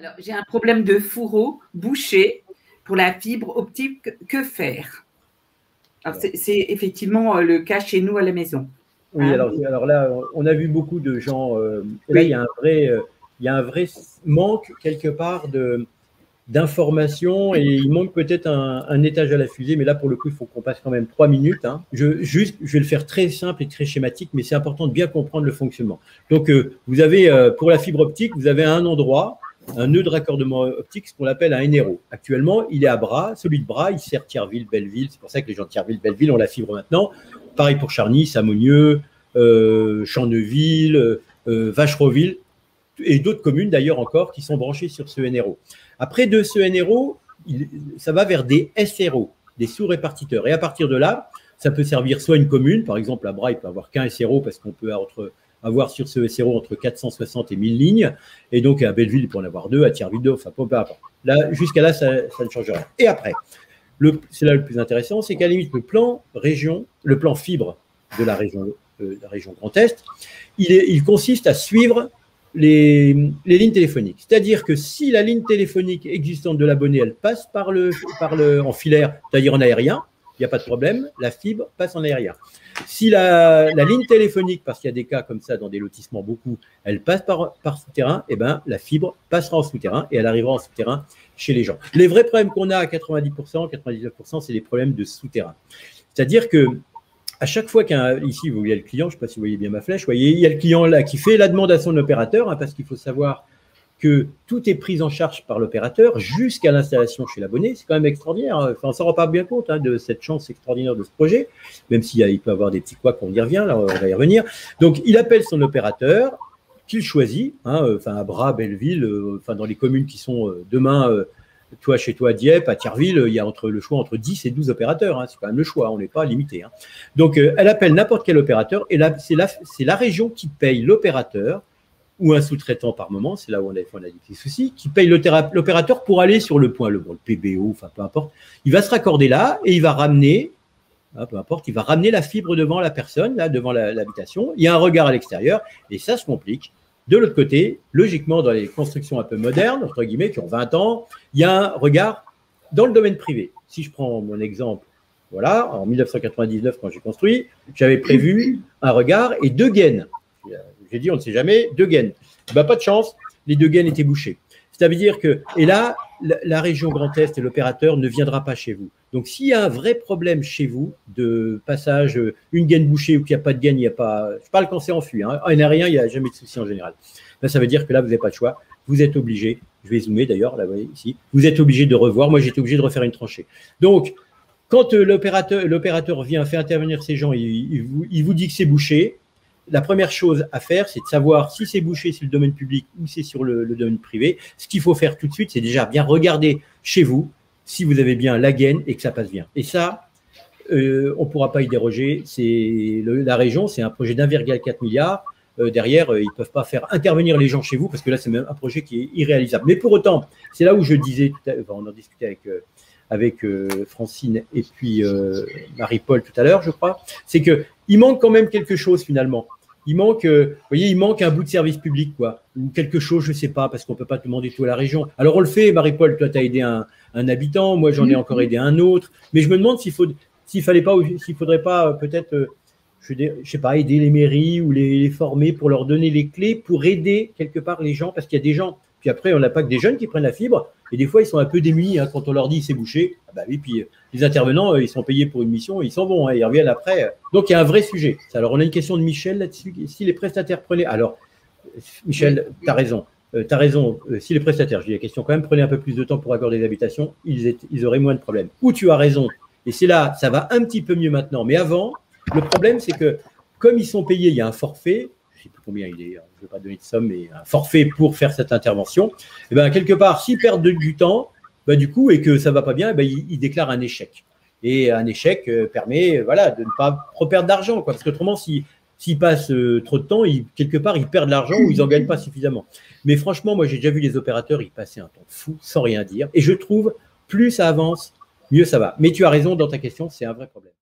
Alors, j'ai un problème de fourreau bouché pour la fibre optique. Que faire? C'est effectivement euh, le cas chez nous à la maison. Oui, hein? alors, alors, là, on a vu beaucoup de gens. Euh, là, il y a un vrai, euh, il y a un vrai manque quelque part de d'informations et il manque peut-être un, étage à la fusée, mais là pour le coup il faut qu'on passe quand même trois minutes. Hein. Je, juste, je vais le faire très simple et très schématique, mais c'est important de bien comprendre le fonctionnement. Donc vous avez pour la fibre optique, vous avez un endroit un nœud de raccordement optique, ce qu'on appelle un NRO. Actuellement, il est à Bras. Celui de Bras, il sert Thierville, Belleville. C'est pour ça que les gens de Thierville, Belleville ont la fibre maintenant. Pareil pour Charny, Samonieux, euh, Champneuville, euh, Vachereville et d'autres communes d'ailleurs encore qui sont branchées sur ce NRO. Après de ce NRO, ça va vers des SRO, des sous-répartiteurs. Et à partir de là, ça peut servir soit une commune, par exemple à Bras, il peut avoir qu'un SRO parce qu'on peut entre avoir sur ce SRO entre 460 et 1000 lignes. Et donc, à Belleville, il peut en avoir deux, à Thierville, deux, enfin, peu. Là, jusqu'à là, ça, ne change rien. Et après, c'est là le plus intéressant, c'est qu'à la limite, le plan région, le plan fibre de la région, euh, la région Grand Est, il, est, il consiste à suivre les, les, lignes téléphoniques. C'est-à-dire que si la ligne téléphonique existante de l'abonné, elle passe par le, par le, en filaire, c'est-à-dire en aérien, il n'y a pas de problème, la fibre passe en aérien. Si la, ligne téléphonique, parce qu'il y a des cas comme ça dans des lotissements beaucoup, elle passe par, souterrain, eh ben, la fibre passera en souterrain et elle arrivera en souterrain chez les gens. Les vrais problèmes qu'on a à 90%, 99%, c'est les problèmes de souterrain. C'est-à-dire que à chaque fois qu'un, ici, vous voyez le client, je ne sais pas si vous voyez bien ma flèche, vous voyez, il y a le client là qui fait la demande à son opérateur, hein, parce qu'il faut savoir que tout est pris en charge par l'opérateur jusqu'à l'installation chez l'abonné. C'est quand même extraordinaire. Enfin, on ne s'en rend pas bien compte hein, de cette chance extraordinaire de ce projet, même s'il il peut avoir des petits quoi qu'on y revient, là, on va y revenir. Donc, il appelle son opérateur, qu'il choisit, hein, euh, enfin, à Bras, Belleville, euh, dans les communes qui sont euh, demain, toi, chez toi, Dieppe, à Thierville, il y a entre, le choix entre 10 et 12 opérateurs. Hein, c'est quand même le choix, on n'est pas limité. Donc, elle appelle n'importe quel opérateur et c'est la région qui paye l'opérateur ou un sous-traitant par moment, c'est là où on a, on a des soucis, qui paye l'opérateur pour aller sur le point, le, PBO, enfin peu importe. Il va se raccorder là et il va ramener, hein, peu importe, il va ramener la fibre devant la personne, là, devant l'habitation. Il y a un regard à l'extérieur et ça se complique. De l'autre côté, logiquement, dans les constructions un peu modernes, entre guillemets, qui ont 20 ans, il y a un regard dans le domaine privé. Si je prends mon exemple, voilà, en 1999, quand j'ai construit, j'avais prévu un regard et deux gaines. J'ai dit, on ne sait jamais, deux gaines. Bah, pas de chance, les deux gaines étaient bouchées. Ça veut dire que, et là, la, région Grand Est et l'opérateur ne viendra pas chez vous. Donc, s'il y a un vrai problème chez vous de passage, euh, une gaine bouchée ou qu'il n'y a pas de gaine, il n'y a pas. Je parle quand c'est enfui. Hein. Il n'y a rien, il n'y a jamais de souci en général. Là, ça veut dire que là, vous n'avez pas de choix. Vous êtes obligé, je vais zoomer d'ailleurs, là, vous voyez ici, vous êtes obligé de revoir. Moi, j'étais obligé de refaire une tranchée. Donc, quand euh, l'opérateur vient faire intervenir ces gens, il, vous, il vous dit que c'est bouché, la première chose à faire, c'est de savoir si c'est bouché sur le domaine public ou c'est sur le, domaine privé. Ce qu'il faut faire tout de suite, c'est déjà bien regarder chez vous si vous avez bien la gaine et que ça passe bien. Et ça, euh, on ne pourra pas y déroger. C'est la région, c'est un projet d'1,4 milliard. Euh, derrière, euh, ils ne peuvent pas faire intervenir les gens chez vous parce que là, c'est même un projet qui est irréalisable. Mais pour autant, c'est là où je disais, on en discutait avec Francine et puis Marie-Paul tout à l'heure, je crois, c'est que il manque quand même quelque chose finalement il manque, euh, vous voyez, il manque un bout de service public, quoi, ou quelque chose, je ne sais pas, parce qu'on ne peut pas demander tout à la région. Alors on le fait, Marie-Paul, toi, tu as aidé un, habitant, moi j'en ai encore aidé un autre, mais je me demande s'il faut, s'il fallait pas, s'il faudrait pas euh, peut-être, euh, je, sais pas, aider les mairies ou les, les, former pour leur donner les clés pour aider quelque part les gens, parce qu'il y a des gens. Puis après, on n'a pas que des jeunes qui prennent la fibre, et des fois ils sont un peu démunis hein, quand on leur dit c'est bouché. Ah bah oui, puis les intervenants, ils sont payés pour une mission, ils s'en vont, hein, ils reviennent après. Donc il y a un vrai sujet. Alors on a une question de Michel là-dessus. Si les prestataires prenaient. Alors, Michel, tu as raison. Euh, tu as raison. Euh, si les prestataires, je dis la question quand même, prenaient un peu plus de temps pour accorder des habitations, ils, ils auraient moins de problèmes. Ou tu as raison. Et c'est là, ça va un petit peu mieux maintenant. Mais avant, le problème, c'est que comme ils sont payés, il y a un forfait. Je ne sais plus combien il est, hein, je ne vais pas donner de somme, mais un forfait pour faire cette intervention. Et eh ben, quelque part, s'ils perdent du temps, bah, du coup, et que ça va pas bien, bah, il, déclare un échec. Et un échec euh, permet voilà, de ne pas reperdre d'argent. Parce qu'autrement, s'ils si, passent euh, trop de temps, quelque part, ils perdent l'argent ou ils n'en gagnent pas suffisamment. Mais franchement, moi, j'ai déjà vu les opérateurs, ils passaient un temps fou sans rien dire. Et je trouve, plus ça avance, mieux ça va. Mais tu as raison dans ta question, c'est un vrai problème.